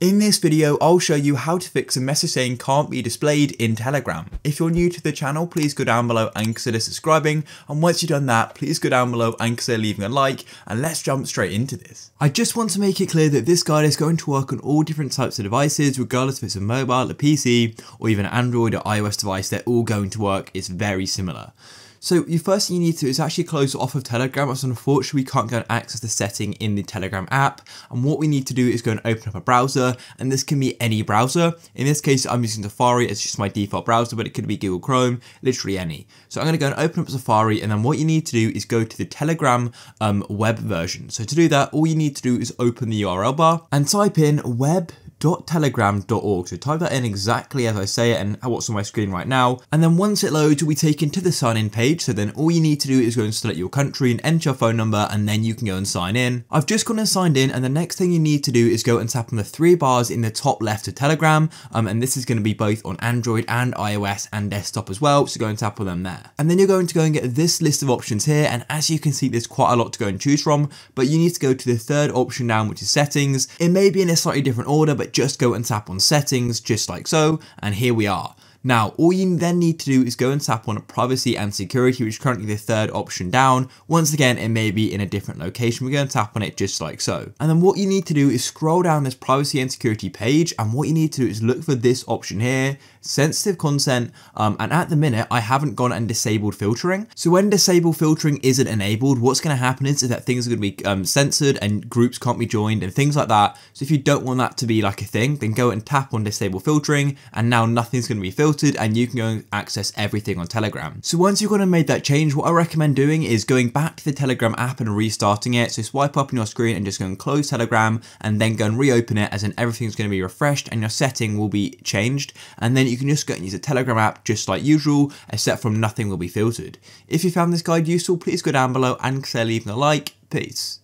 In this video, I'll show you how to fix a message saying can't be displayed in Telegram. If you're new to the channel, please go down below and consider subscribing. And once you've done that, please go down below and consider leaving a like. And let's jump straight into this. I just want to make it clear that this guide is going to work on all different types of devices, regardless if it's a mobile, a PC, or even an Android or iOS device, they're all going to work. It's very similar. So the first thing you need to do is actually close off of Telegram as unfortunately we can't go and access the setting in the Telegram app. And what we need to do is go and open up a browser and this can be any browser. In this case, I'm using Safari as just my default browser, but it could be Google Chrome, literally any. So I'm going to go and open up Safari and then what you need to do is go to the Telegram um, web version. So to do that, all you need to do is open the URL bar and type in web telegram.org. So type that in exactly as I say it and what's on my screen right now. And then once it loads, you'll be taken to the sign in page. So then all you need to do is go and select your country and enter your phone number and then you can go and sign in. I've just gone and signed in and the next thing you need to do is go and tap on the three bars in the top left of Telegram. Um, and this is going to be both on Android and iOS and desktop as well. So go and tap on them there. And then you're going to go and get this list of options here. And as you can see, there's quite a lot to go and choose from, but you need to go to the third option down, which is settings. It may be in a slightly different order, but just go and tap on settings just like so, and here we are. Now, all you then need to do is go and tap on privacy and security, which is currently the third option down. Once again, it may be in a different location. We're going to tap on it just like so. And then what you need to do is scroll down this privacy and security page. And what you need to do is look for this option here, sensitive content. Um, and at the minute, I haven't gone and disabled filtering. So when disable filtering isn't enabled, what's going to happen is, is that things are going to be um, censored and groups can't be joined and things like that. So if you don't want that to be like a thing, then go and tap on disable filtering. And now nothing's going to be filtered filtered and you can go and access everything on Telegram. So once you've gone and made that change, what I recommend doing is going back to the Telegram app and restarting it. So swipe up on your screen and just go and close Telegram and then go and reopen it as in everything's going to be refreshed and your setting will be changed. And then you can just go and use the Telegram app just like usual, except from nothing will be filtered. If you found this guide useful, please go down below and consider leaving a like. Peace.